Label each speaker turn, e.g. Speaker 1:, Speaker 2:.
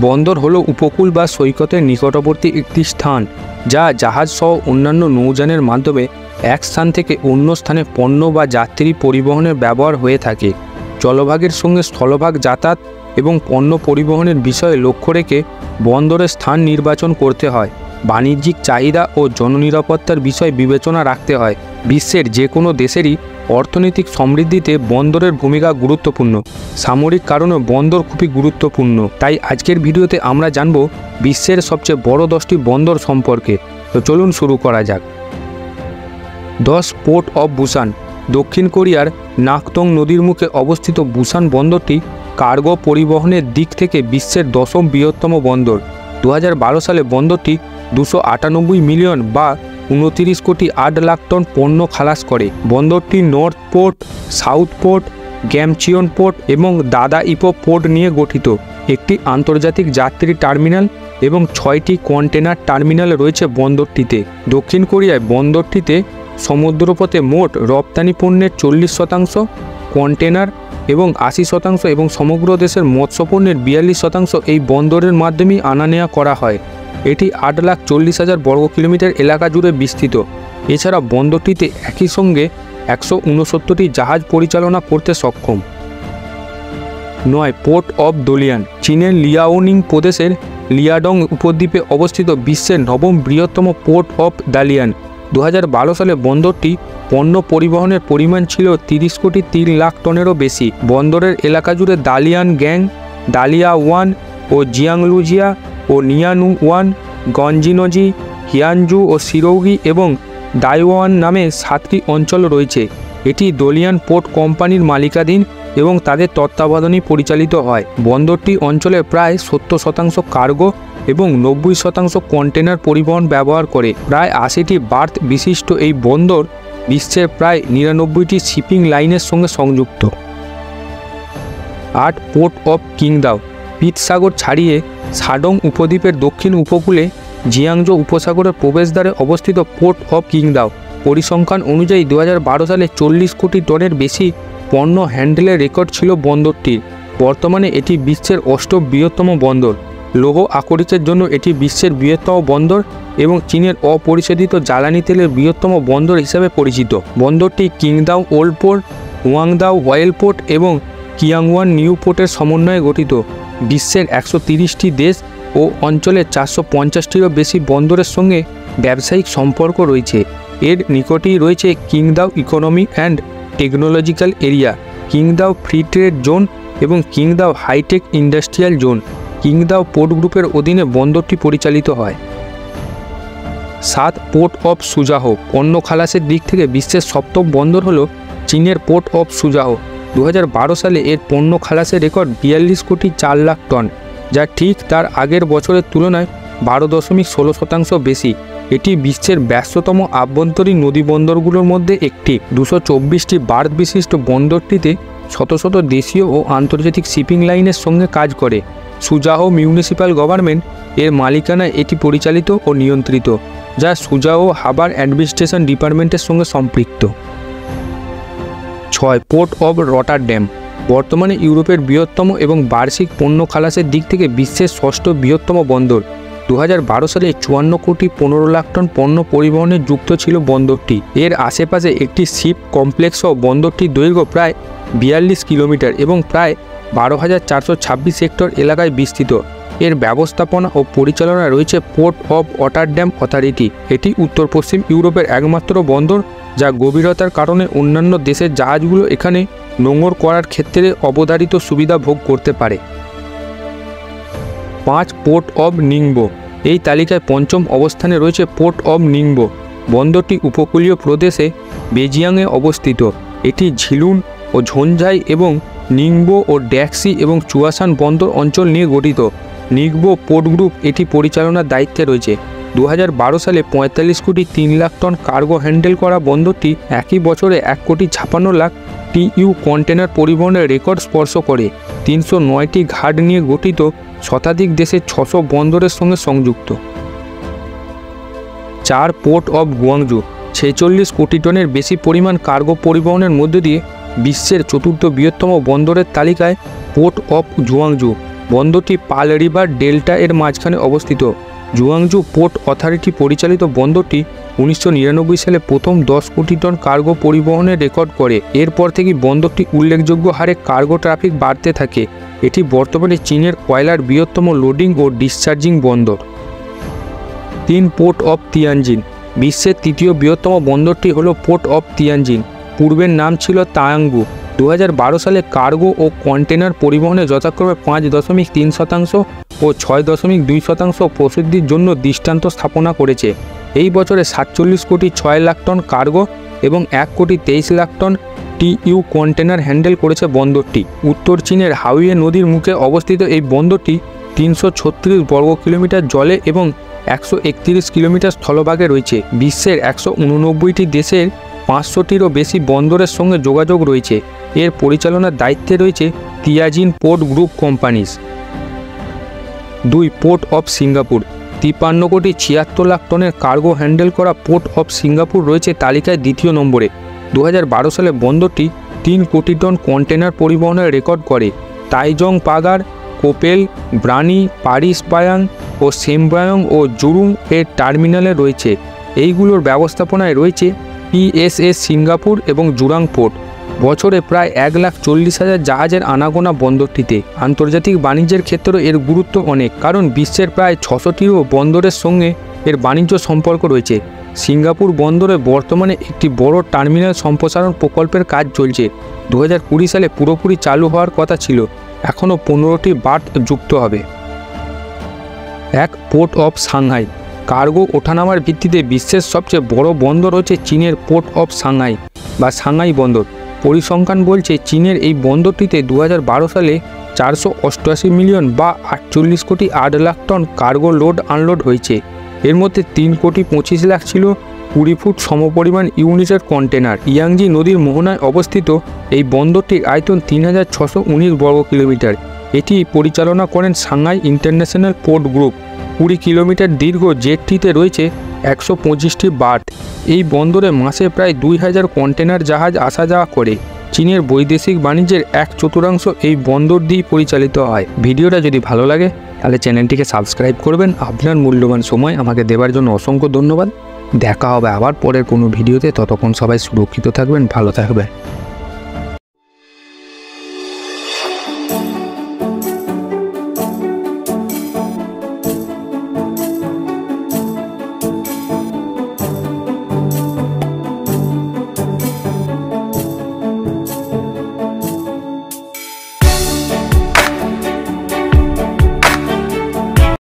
Speaker 1: বন্দর হলো উপকূল বা সৈকতের নিকটবর্তী একটি স্থান, যা জাহাজ সহ অন্যান্য নৌযানের মাধ্যমে এক স্থান থেকে অন্য স্থানে পণ্য বা যাত্রী পরিবহনের ব্যবহার হয়ে থাকে। জলভাগের সঙ্গে স্থলভাগ যাতায়াত এবং পণ্য পরিবহনের বিষয়ে লক্ষ্য রেখে বন্দরের স্থান নির্বাচন করতে হয়। বাণিজ্যিক চাহিদা ও জননিরাপত্তার বিষয় বিবেচনা রাখতে হয়। বিশ্বের যে কোনো দেশেরই অর্থনৈতিক সমৃদ্ধিতে বন্দরের ভূমিকা গুরুত্বপূর্ণ। সামরিক কারণে বন্দর খুবই গুরুত্বপূর্ণ। তাই আজকের ভিডিওতে আমরা জানব বিশ্বের সবচেয়ে বড় দশটি বন্দর সম্পর্কে। তো চলুন শুরু করা যাক। দশ পোর্ট অফ বুসান, দক্ষিণ কোরিয়ার নাকতং নদীর মুখে অবস্থিত বুসান বন্দরটি কার্গো পরিবহনের দিক থেকে বিশ্বের দশম বৃহত্তম বন্দর। দু হাজার বারো সালে বন্দরটি দুশো মিলিয়ন বা উনতিরিশ কোটি আট লাখ টন পণ্য খালাস করে। বন্দরটি নর্থ পোর্ট, সাউথ পোর্ট, গ্যামচিয়ন পোর্ট এবং দাদা ইপো পোর্ট নিয়ে গঠিত। একটি আন্তর্জাতিক যাত্রী টার্মিনাল এবং ছয়টি কন্টেনার টার্মিনাল রয়েছে বন্দরটিতে। দক্ষিণ কোরিয়ায় বন্দরটিতে সমুদ্রপথে মোট রপ্তানি পণ্যের চল্লিশ শতাংশ কন্টেনার এবং আশি শতাংশ এবং সমগ্র দেশের মৎস্য পণ্যের বিয়াল্লিশ শতাংশ এই বন্দরের মাধ্যমেই আনা নেওয়া করা হয়। এটি আট লাখ চল্লিশ হাজার বর্গ কিলোমিটার এলাকা জুড়ে বিস্তৃত। এছাড়া বন্দরটিতে একই সঙ্গে একশো উনসত্তরটি জাহাজ পরিচালনা করতে সক্ষম। নয়, পোর্ট অফ দোলিয়ান, চীনের লিয়াওনিং প্রদেশের লিয়াডং উপদ্বীপে অবস্থিত বিশ্বের নবম বৃহত্তম পোর্ট অফ দালিয়ান। দু হাজার বারো সালে বন্দরটি পণ্য পরিবহনের পরিমাণ ছিল তিরিশ কোটি তিন লাখ টনেরও বেশি। বন্দরের এলাকা জুড়ে দালিয়ান গ্যাং দালিয়া ওয়ান ও জিয়াংলুজিয়া ও নিয়ানু ওয়ান গঞ্জিনজি, হিয়ানজু ও সিরৌগি এবং দাইওয়ান নামে সাতটি অঞ্চল রয়েছে। এটি দলিয়ান পোর্ট কোম্পানির মালিকাধীন এবং তাদের তত্ত্বাবধানেই পরিচালিত হয়। বন্দরটি অঞ্চলে প্রায় সত্তর শতাংশ কার্গো এবং নব্বই শতাংশ কন্টেনার পরিবহন ব্যবহার করে। প্রায় আশিটি বার্থ বিশিষ্ট এই বন্দর বিশ্বের প্রায় নিরানব্বইটি শিপিং লাইনের সঙ্গে সংযুক্ত। আট পোর্ট অফ কিংদাও পিতসাগর ছাড়িয়ে সাডং উপদ্বীপের দক্ষিণ উপকূলে জিয়াংজো উপসাগরের প্রবেশদ্বারে অবস্থিত পোর্ট অফ কিংদাও পরিসংখ্যান অনুযায়ী দু হাজার বারো সালে চল্লিশ কোটি টনের বেশি পণ্য হ্যান্ডেলের রেকর্ড ছিল বন্দরটির। বর্তমানে এটি বিশ্বের অষ্টম বৃহত্তম বন্দর। লৌহ আকরিকের জন্য এটি বিশ্বের বৃহত্তম বন্দর এবং চীনের অপরিশোধিত জ্বালানি তেলের বৃহত্তম বন্দর হিসেবে পরিচিত। বন্দরটি কিংদাও ওল্ড পোর্ট ওয়াংদাও ওয়েল পোর্ট এবং কিয়াংওয়ান নিউ পোর্টের সমন্বয়ে গঠিত। বিশ্বের একশো তিরিশটি দেশ ও অঞ্চলের চারশো পঞ্চাশটিরও বেশি বন্দরের সঙ্গে ব্যবসায়িক সম্পর্ক রয়েছে। এর নিকটেই রয়েছে Qingdao economy and technological area Qingdao free trade zone এবং Qingdao high tech industrial zone. Qingdao port গ্রুপের অধীনে বন্দরটি পরিচালিত হয়। সাত পোর্ট অফ সুজাহো পণ্য খালাসের দিক থেকে বিশ্বের সপ্তম বন্দর হল চীনের পোর্ট অফ সুজাহো। দু হাজার বারো সালে এর পণ্য খালাসের রেকর্ড বিয়াল্লিশ কোটি চার লাখ টন, যা ঠিক তার আগের বছরের তুলনায় বারো দশমিক ষোলো শতাংশ বেশি। এটি বিশ্বের ব্যস্ততম আভ্যন্তরীণ নদী বন্দরগুলোর মধ্যে একটি। দুশো চব্বিশটি বার্থ বিশিষ্ট বন্দরটিতে শত শত দেশীয় ও আন্তর্জাতিক শিপিং লাইনের সঙ্গে কাজ করে। সুজাহ মিউনিসিপ্যাল গভর্নমেন্ট এর মালিকানায় এটি পরিচালিত ও নিয়ন্ত্রিত, যা সুজাহো হাবার অ্যাডমিনিস্ট্রেশন ডিপার্টমেন্টের সঙ্গে সম্পৃক্ত। ছয় পোর্ট অব রটারড্যাম। বর্তমানে ইউরোপের বৃহত্তম এবং বার্ষিক পণ্য খালাসের দিক থেকে বিশ্বের ষষ্ঠ বৃহত্তম বন্দর। দু হাজার বারো সালে চুয়ান্ন কোটি পনেরো লাখ টন পণ্য পরিবহনে যুক্ত ছিল বন্দরটি। এর আশেপাশে একটি শিপ কমপ্লেক্স সহ বন্দরটির দৈর্ঘ্য প্রায় বিয়াল্লিশ কিলোমিটার এবং প্রায় বারো হাজার চারশো ছাব্বিশ হেক্টর এলাকায় বিস্তৃত। এর ব্যবস্থাপনা ও পরিচালনা রয়েছে পোর্ট অব অটারড্যাম অথরিটি। এটি উত্তর পশ্চিম ইউরোপের একমাত্র বন্দর, যা গভীরতার কারণে অন্যান্য দেশের জাহাজগুলো এখানে নোঙর করার ক্ষেত্রে অবধারিত সুবিধা ভোগ করতে পারে। পাঁচ, পোর্ট অব নিংবো। এই তালিকায় পঞ্চম অবস্থানে রয়েছে পোর্ট অব নিংবো। বন্দরটি উপকূলীয় প্রদেশে বেজিয়াংয়ে অবস্থিত। এটি ঝিলুন ও ঝঞ্ঝাই এবং নিংবো ও ড্যাক্সি এবং চুয়াশান বন্দর অঞ্চল নিয়ে গঠিত। নিগবো পোর্ট গ্রুপ এটি পরিচালনার দায়িত্বে রয়েছে। দু হাজার বারো সালে পঁয়তাল্লিশ কোটি তিন লাখ টন কার্গো হ্যান্ডেল করা বন্দরটি একই বছরে এক কোটি ছাপান্ন লাখ টিইউ কন্টেনার পরিবহনের রেকর্ড স্পর্শ করে। তিনশো নয়টি ঘাট নিয়ে গঠিত শতাধিক দেশের ছশো বন্দরের সঙ্গে সংযুক্ত। চার পোর্ট অব গুয়াংজু, ছেচল্লিশ কোটি টনের বেশি পরিমাণ কার্গো পরিবহনের মধ্য দিয়ে বিশ্বের চতুর্থ বৃহত্তম বন্দরের তালিকায় পোর্ট অফ জুয়াংজু। বন্দরটি পাল রিভার ডেল্টা এর মাঝখানে অবস্থিত। জুয়াংজু পোর্ট অথরিটি পরিচালিত বন্দরটি উনিশশো নিরানব্বই সালে প্রথম দশ কোটি টন কার্গো পরিবহনের রেকর্ড করে। এরপর থেকে বন্দরটি উল্লেখযোগ্য হারে কার্গো ট্রাফিক বাড়তে থাকে। এটি বর্তমানে চীনের কয়লার বৃহত্তম লোডিং ও ডিসচার্জিং বন্দর। তিন পোর্ট অফ তিয়ানজিন। বিশ্বের তৃতীয় বৃহত্তম বন্দরটি হলো পোর্ট অফ তিয়ানজিন। পূর্বের নাম ছিল তায়াঙ্গু দু হাজার বারো সালে কার্গো ও কন্টেনার পরিবহনে যথাক্রমে পাঁচ দশমিক তিন শতাংশ ও ছয় দশমিক দুই শতাংশ প্রসিদ্ধির জন্য দৃষ্টান্ত স্থাপনা করেছে। এই বছরে সাতচল্লিশ কোটি ছয় লাখ টন কার্গো এবং এক কোটি তেইশ lakh ton TEU container handle করেছে বন্দরটি। উত্তর চীনের হাউইয়ে নদীর মুখে অবস্থিত এই বন্দরটি তিনশো ছত্রিশ বর্গ কিলোমিটার জলে এবং একশো একত্রিশ কিলোমিটার স্থলভাগে রয়েছে। বিশ্বের একশো উননব্বইটি দেশের পাঁচশোটিরও বেশি বন্দরের সঙ্গে যোগাযোগ রয়েছে। এর পরিচালনার দায়িত্বে রয়েছে তিয়াজিন পোর্ট গ্রুপ কোম্পানিজ দুই পোর্ট অফ সিঙ্গাপুর। তিপ্পান্ন কোটি ছিয়াত্তর লাখ টনের কার্গো হ্যান্ডেল করা পোর্ট অফ সিঙ্গাপুর রয়েছে তালিকায় দ্বিতীয় নম্বরে। দু হাজার বারো সালে বন্দরটি তিন কোটি টন কন্টেনার পরিবহনের রেকর্ড করে। তাইজং পাগার, কোপেল, ব্রানি, পারিস পায়াং ও সেমব্রায়ং ও জুরুং এর টার্মিনালে রয়েছে। এইগুলোর ব্যবস্থাপনায় রয়েছে ইএসএস সিঙ্গাপুর এবং জুরাং পোর্ট। বছরে প্রায় এক লাখ চল্লিশ হাজার জাহাজের আনাগোনা বন্দরটিতে। আন্তর্জাতিক বাণিজ্যের ক্ষেত্রেও এর গুরুত্ব অনেক, কারণ বিশ্বের প্রায় ছশোটিও বন্দরের সঙ্গে এর বাণিজ্য সম্পর্ক রয়েছে। সিঙ্গাপুর বন্দরে বর্তমানে একটি বড় টার্মিনাল সম্প্রসারণ প্রকল্পের কাজ চলছে। দু সালে পুরোপুরি চালু হওয়ার কথা ছিল, এখনও পনেরোটি বার্থ যুক্ত হবে। এক পোর্ট অফ সাংহাই। কার্গো ওঠানামার ভিত্তিতে বিশ্বের সবচেয়ে বড় বন্দর হচ্ছে চীনের পোর্ট অফ সাংহাই বা সাংহাই বন্দর। পরিসংখ্যান বলছে চীনের এই বন্দরটিতে দু হাজার বারো সালে চারশো অষ্টআশি মিলিয়ন বা আটচল্লিশ কোটি আট lakh ton cargo load unload হয়েছে। এর মধ্যে তিন কোটি পঁচিশ লাখ ছিল কুড়ি ফুট সমপরিমাণ ইউনিটের কন্টেনার। ইয়াংজি নদীর মোহনায় অবস্থিত এই বন্দরটির আয়তন তিন হাজার ছশো উনিশ বর্গ কিলোমিটার। এটি পরিচালনা করেন সাংহাই ইন্টারন্যাশনাল পোর্ট গ্রুপ। কুড়ি কিলোমিটার দীর্ঘ জেটটিতে রয়েছে একশো পঁচিশটি বার্থ। এই বন্দরে মাসে প্রায় দুই হাজার কন্টেনার জাহাজ আসা যাওয়া করে। চীনের বৈদেশিক বাণিজ্যের এক চতুর্থাংশ এই বন্দর দিয়েই পরিচালিত হয়। ভিডিওটা যদি ভালো লাগে, তাহলে চ্যানেলটিকে সাবস্ক্রাইব করবেন। আপনার মূল্যবান সময় আমাকে দেওয়ার জন্য অসংখ্য ধন্যবাদ। দেখা হবে আবার পরের কোনো ভিডিওতে। ততক্ষণ সবাই সুরক্ষিত থাকবেন, ভালো থাকবে